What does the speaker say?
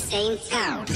same sound.